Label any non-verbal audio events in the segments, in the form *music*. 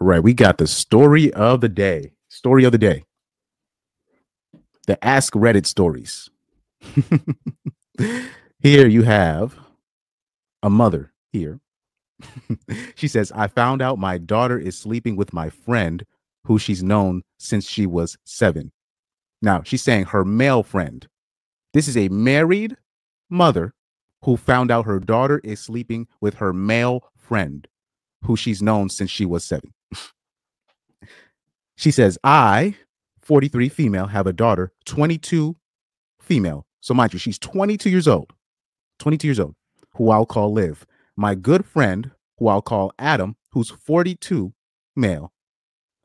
Right, we got the story of the day. Story of the day. The Ask Reddit stories. *laughs* here you have a mother here. *laughs* she says, I found out my daughter is sleeping with my friend who she's known since she was seven. Now, she's saying her male friend. This is a married mother who found out her daughter is sleeping with her male friend who she's known since she was seven. She says, I, 43 female, have a daughter, 22 female. So, mind you, she's 22 years old, 22 years old, who I'll call Liv. My good friend, who I'll call Adam, who's 42 male,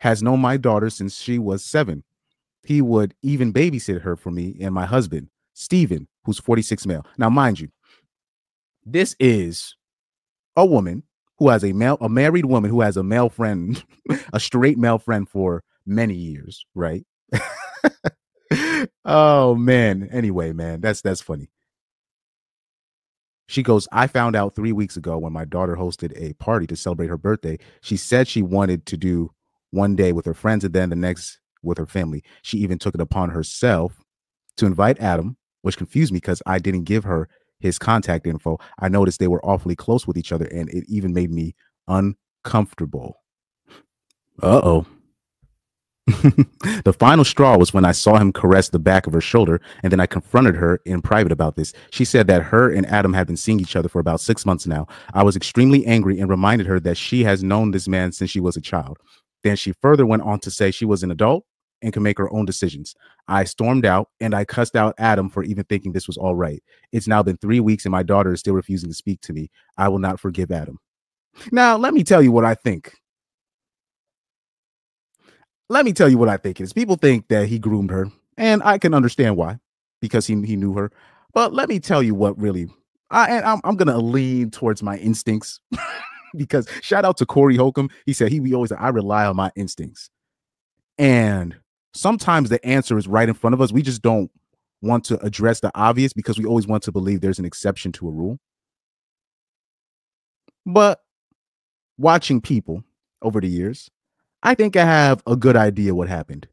has known my daughter since she was seven. He would even babysit her for me and my husband, Stephen, who's 46 male. Now, mind you, this is a woman who has a male, a married woman who has a male friend, *laughs* a straight male friend for many years, right? *laughs* oh man. Anyway, man, that's that's funny. She goes, I found out three weeks ago when my daughter hosted a party to celebrate her birthday. She said she wanted to do one day with her friends and then the next with her family. She even took it upon herself to invite Adam, which confused me because I didn't give her his contact info, I noticed they were awfully close with each other and it even made me uncomfortable. Uh oh. *laughs* the final straw was when I saw him caress the back of her shoulder, and then I confronted her in private about this. She said that her and Adam had been seeing each other for about six months now. I was extremely angry and reminded her that she has known this man since she was a child. Then she further went on to say she was an adult and can make her own decisions. I stormed out and I cussed out Adam for even thinking this was all right. It's now been three weeks and my daughter is still refusing to speak to me. I will not forgive Adam. Now, let me tell you what I think. Let me tell you what I think is. People think that he groomed her, and I can understand why, because he, he knew her. But let me tell you what really, I, and I'm, I'm to lean towards my instincts *laughs* because shout out to Corey Holcomb. He said he always, I rely on my instincts. And sometimes the answer is right in front of us. We just don't want to address the obvious because we always want to believe there's an exception to a rule. But watching people over the years, I think I have a good idea what happened.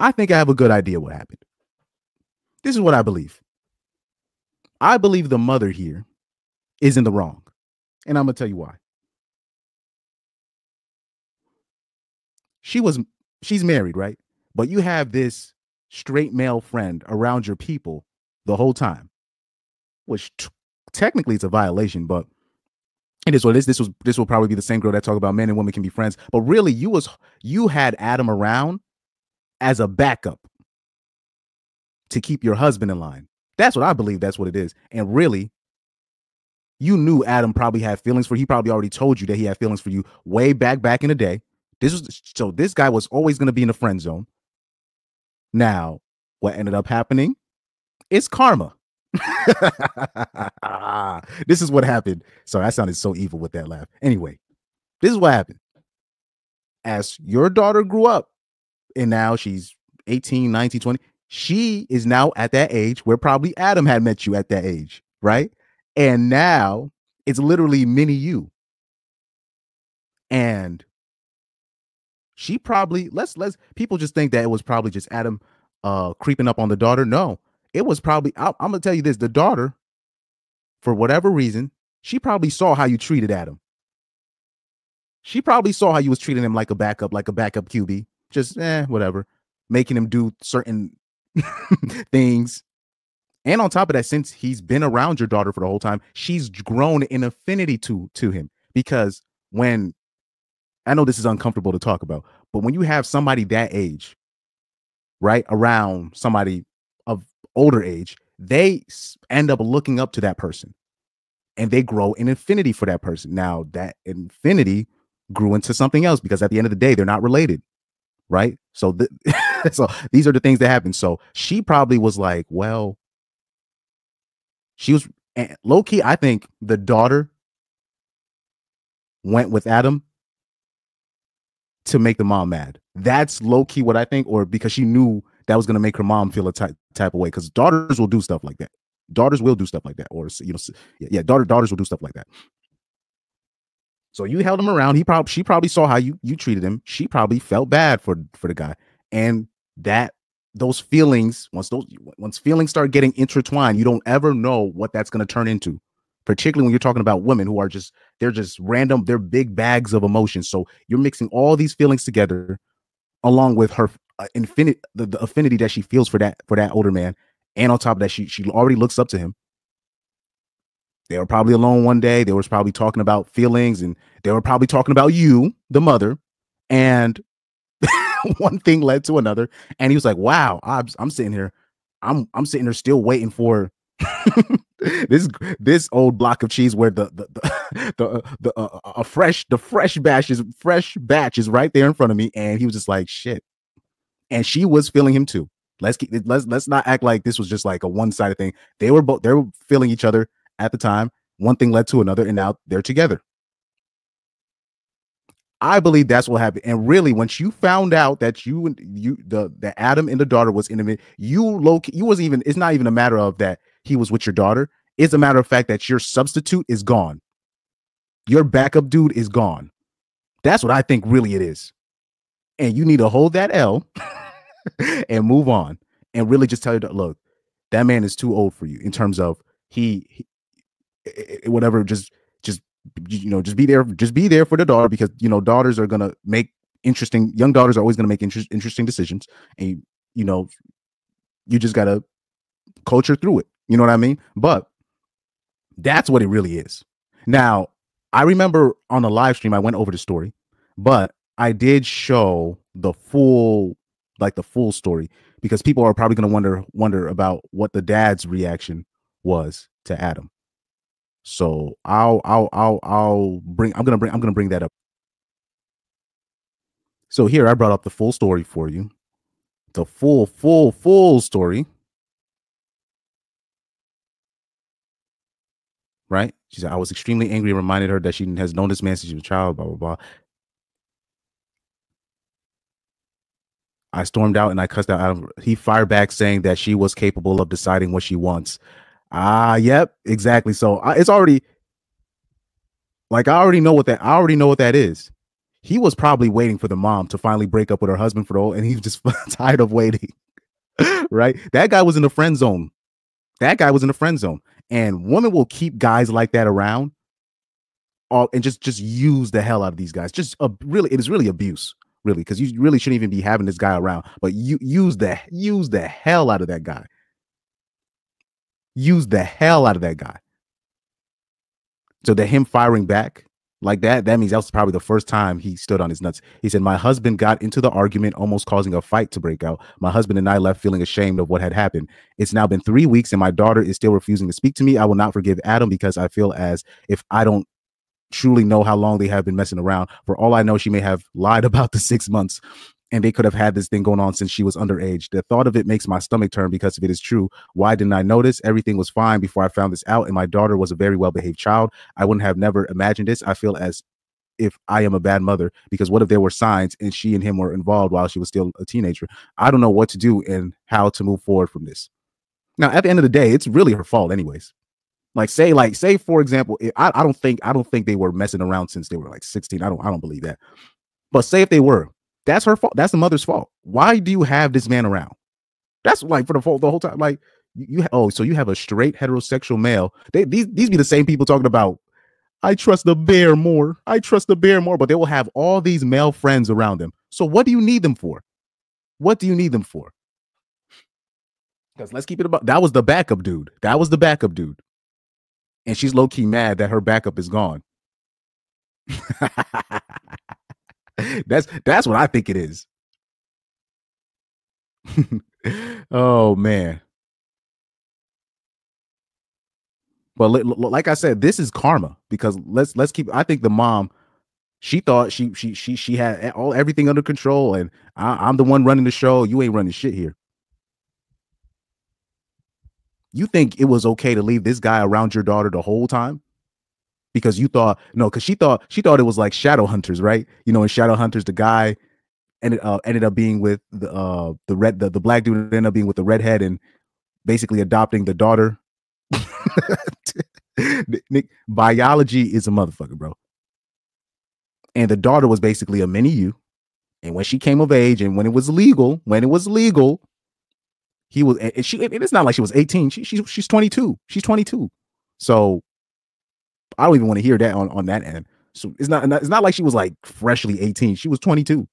I think I have a good idea what happened. This is what I believe. I believe the mother here is in the wrong. And I'm going to tell you why. She was she's married, right? But you have this straight male friend around your people the whole time, which t- technically it's a violation, but it is what it is. This was this will probably be the same girl that talk about men and women can be friends, but really you was you had Adam around as a backup to keep your husband in line. That's what I believe. That's what it is. And really, you knew Adam probably had feelings for. He probably already told you that he had feelings for you way back back in the day. This was so this guy was always going to be in the friend zone. Now, what ended up happening is karma. *laughs* this is what happened. Sorry, I sounded so evil with that laugh. Anyway, this is what happened. As your daughter grew up and now she's 18, 19, 20, she is now at that age where probably Adam had met you at that age, right? And now it's literally mini you. And she probably let's let's people just think that it was probably just Adam uh creeping up on the daughter. No, it was probably I, I'm gonna tell you this: the daughter, for whatever reason, she probably saw how you treated Adam. She probably saw how you was treating him like a backup, like a backup QB, just eh, whatever, making him do certain *laughs* things. And on top of that, since he's been around your daughter for the whole time, she's grown in affinity to to him because when I know this is uncomfortable to talk about, but when you have somebody that age, right, around somebody of older age, they end up looking up to that person and they grow an infinity for that person. Now, that infinity grew into something else because at the end of the day, they're not related, right? So, *laughs* so these are the things that happen. So she probably was like, well, she was eh, low key. I think the daughter went with Adam to make the mom mad. That's low key what I think, or because she knew that was going to make her mom feel a type type of way. Because daughters will do stuff like that. Daughters will do stuff like that, or you know, yeah, daughter daughters will do stuff like that. So you held him around. He probably she probably saw how you you treated him. She probably felt bad for for the guy, and that those feelings once those once feelings start getting intertwined, you don't ever know what that's going to turn into. Particularly when you're talking about women who are just they're just random, they're big bags of emotions. So you're mixing all these feelings together, along with her uh, infinite the, the affinity that she feels for that for that older man, and on top of that, she she already looks up to him. They were probably alone one day. They was probably talking about feelings, and they were probably talking about you, the mother, and *laughs* one thing led to another. And he was like, "Wow, I'm, I'm sitting here, I'm I'm sitting here still waiting for *laughs* *laughs* this this old block of cheese where the the the, *laughs* the, the uh, a fresh the fresh batch is fresh batch is right there in front of me." And he was just like, "Shit," and she was feeling him too. Let's keep let's let's not act like this was just like a one sided thing. They were both they were feeling each other at the time. One thing led to another, and now they're together. I believe that's what happened. And really, once you found out that you and you the the Adam and the daughter was intimate, you low you wasn't even. It's not even a matter of that he was with your daughter. It's a matter of fact that your substitute is gone. Your backup dude is gone. That's what I think really it is. And you need to hold that L *laughs* and move on and really just tell you that look, that man is too old for you in terms of he, he eh, eh, eh, whatever just just you know just be there just be there for the daughter because you know daughters are gonna make interesting young daughters are always gonna make inter- interesting decisions and you, know you just gotta culture through it you know what i mean but that's what it really is now i remember on the live stream i went over the story but i did show the full like the full story because people are probably going to wonder wonder about what the dad's reaction was to adam so I'll I'll I'll I'll bring I'm gonna bring I'm gonna bring that up. So here I brought up the full story for you. The full, full, full story. Right? She said, I was extremely angry and reminded her that she has known this man since she was a child, blah, blah, blah. I stormed out and I cussed out Adam. He fired back saying that she was capable of deciding what she wants. Ah, yep, exactly. So I, it's already like I already know what that I already know what that is. He was probably waiting for the mom to finally break up with her husband for the whole, and he's just *laughs* tired of waiting. *laughs* right? That guy was in the friend zone. That guy was in the friend zone, and women will keep guys like that around, all and just just use the hell out of these guys. Just uh, really, it is really abuse, really, because you really shouldn't even be having this guy around. But you use the use the hell out of that guy Use the hell out of that guy. So that him firing back like that, that means that was probably the first time he stood on his nuts. He said, My husband got into the argument, almost causing a fight to break out. My husband and I left feeling ashamed of what had happened. It's now been three weeks, and my daughter is still refusing to speak to me. I will not forgive Adam because I feel as if I don't truly know how long they have been messing around. For all I know, she may have lied *laughs* about the six months and they could have had this thing going on since she was underage. The thought of it makes my stomach turn because if it is true, why didn't I notice? Everything was fine before I found this out, and my daughter was a very well behaved child. I wouldn't have never imagined this. I feel as if I am a bad mother because what if there were signs and she and him were involved while she was still a teenager? I don't know what to do and how to move forward from this. Now, at the end of the day, it's really her fault, anyways. Like say, like say, for example, I, I don't think I don't think they were messing around since they were like 16. I don't I don't believe that. But say if they were, that's her fault. That's the mother's fault. Why do you have this man around? That's like for the whole, the whole time. Like you, you oh, so you have a straight heterosexual male. They these these be the same people talking about. I trust the bear more. I trust the bear more, but they will have all these male friends around them. So what do you need them for? What do you need them for? Because let's keep it about that was the backup dude. That was the backup dude. And she's low key mad that her backup is gone. *laughs* *laughs* that's that's what I think it is. *laughs* oh man. But like I said, this is karma because let's let's keep. I think the mom, she thought she she she she had all everything under control, and I, I'm the one running the show. You ain't running shit here. You think it was okay to leave this guy around your daughter the whole time? Because you thought no, because she thought she thought it was like Shadow Hunters, right? You know, in Shadow Hunters, the guy ended uh, ended up being with the uh the red the, the black dude ended up being with the redhead and basically adopting the daughter. *laughs* Nick, biology is a motherfucker, bro. and the daughter was basically a mini you. And when she came of age, and when it was legal, when it was legal, he was. And she. It's not like she was 18. She, she she's 22. She's 22. So I don't even want to hear that on on that end. So it's not. It's not like she was like freshly 18. She was 22.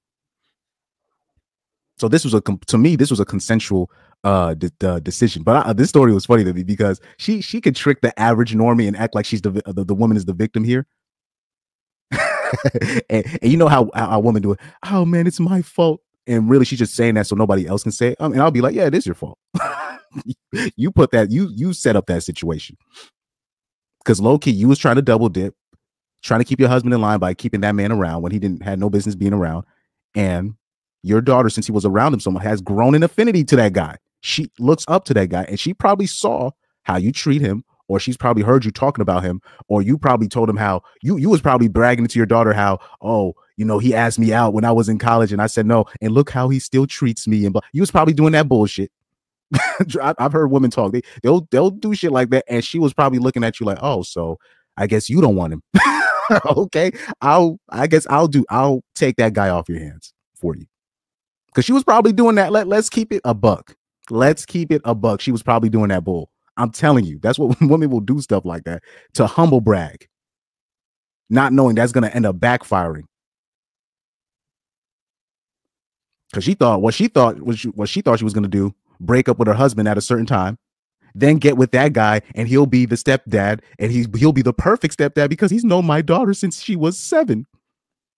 So this was a to me this was a consensual uh, de- decision. But I, this story was funny to me because she she could trick the average normie and act like she's the the, the woman is the victim here. *laughs* and, and, you know how, how a woman do it. Oh man, it's my fault. And really, she's just saying that so nobody else can say it. Um, and I'll be like, yeah, it is your fault. *laughs* you put that you you set up that situation because low key you was trying to double dip, trying to keep your husband in line by keeping that man around when he didn't had no business being around, and your daughter, since he was around him so much, has grown an affinity to that guy. She looks up to that guy, and she probably saw how you treat him, or she's probably heard you talking about him, or you probably told him how you you was probably bragging to your daughter how oh you know he asked me out when I was in college and I said no, and look how he still treats me, and but you was probably doing that bullshit. *laughs* I've heard women talk. They they'll they'll do shit like that, and she was probably looking at you like, oh, so I guess you don't want him. *laughs* okay, I'll I guess I'll do. I'll take that guy off your hands for you because she was probably doing that. Let let's keep it a buck. Let's keep it a buck. She was probably doing that bull. I'm telling you, that's what *laughs* women will do stuff like that to humble brag, not knowing that's to end up backfiring. Because she thought what she thought was what she thought she was to do break up with her husband at a certain time, then get with that guy, and he'll be the stepdad, and he he'll be the perfect stepdad because he's known my daughter since she was seven.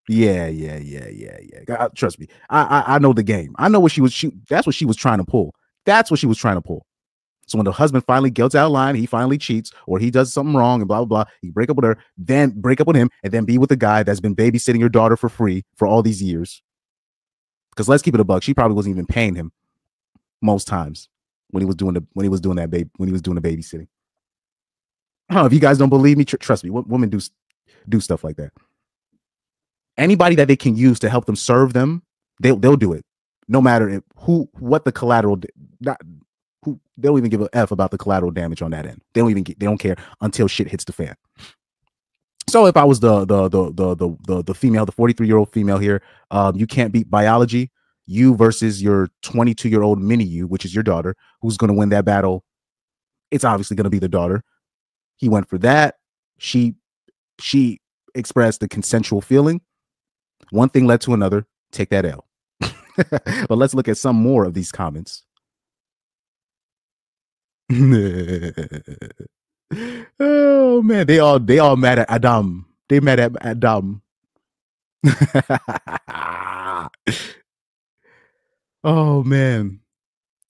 Yeah, yeah, yeah, yeah, yeah. Uh, trust me, I, I I know the game. I know what she was. She that's what she was trying to pull. That's what she was trying to pull. So when the husband finally gets out of line, he finally cheats or he does something wrong and blah blah blah. He break up with her, then break up with him, and then be with the guy that's been babysitting your daughter for free for all these years. Because let's keep it a buck, she probably wasn't even paying him most times when he was doing the when he was doing that baby when he was doing the babysitting. Huh, if you guys don't believe me, tr- trust me, women do do stuff like that. Anybody that they can use to help them serve them, they'll they'll do it, no matter if, who what the collateral. Not who they don't even give a f about the collateral damage on that end. They don't even get, they don't care until shit hits the fan. So if I was the the the the the the, the female, the 43 year old female here, um, you can't beat biology you versus your 22 year old mini you, which is your daughter, who's going to win that battle. It's obviously going to be the daughter. He went for that. She she expressed the consensual feeling. One thing led to another. Take that L. *laughs* but let's look at some more of these comments. *laughs* oh man, they all they all mad at Adam. They mad at Adam. *laughs* Oh man.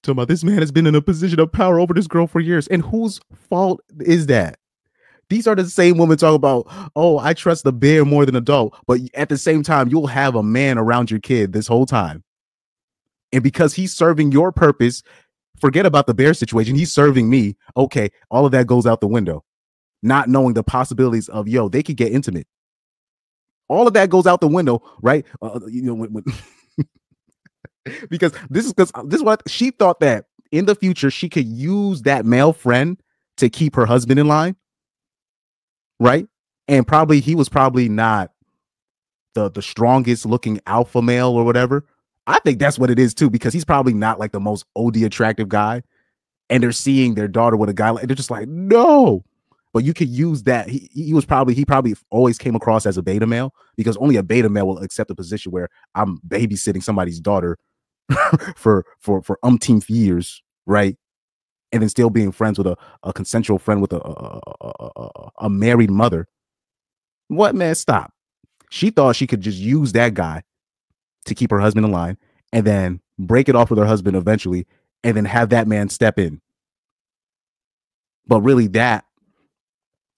Talking about this man has been in a position of power over this girl for years. And whose fault is that? These are the same women talk about, oh, I trust the bear more than a dog. But at the same time, you'll have a man around your kid this whole time. And because he's serving your purpose, forget about the bear situation. He's serving me. Okay, all of that goes out the window. Not knowing the possibilities of, yo, they could get intimate. All of that goes out the window, right? Uh, you know, when, when *laughs* because this is because uh, this is what she thought that in the future she could use that male friend to keep her husband in line, right? And probably he was probably not the the strongest looking alpha male or whatever. I think that's what it is too, because he's probably not like the most OD attractive guy. And they're seeing their daughter with a guy like they're just like, no. But you could use that. He, he was probably he probably always came across as a beta male because only a beta male will accept a position where I'm babysitting somebody's daughter *laughs* for for for umpteenth years, right? And then still being friends with a, a consensual friend with a, a, a, a married mother. What man? Stop. She thought she could just use that guy to keep her husband in line and then break it off with her husband eventually and then have that man step in. But really that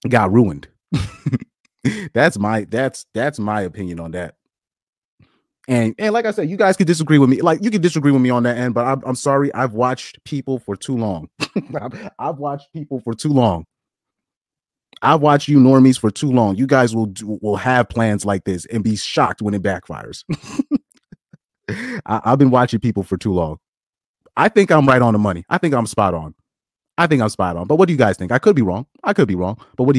got ruined. *laughs* that's my that's that's my opinion on that. And and like I said, you guys could disagree with me. Like you could disagree with me on that end, but I'm, I'm sorry. I've watched people for too long. *laughs* I've, watched people for too long. I've watched you normies for too long. You guys will do, will have plans like this and be shocked when it backfires. *laughs* I, I've been watching people for too long. I think I'm right on the money. I think I'm spot on. I think I'm spot on. But what do you guys think? I could be wrong. I could be wrong. But what do you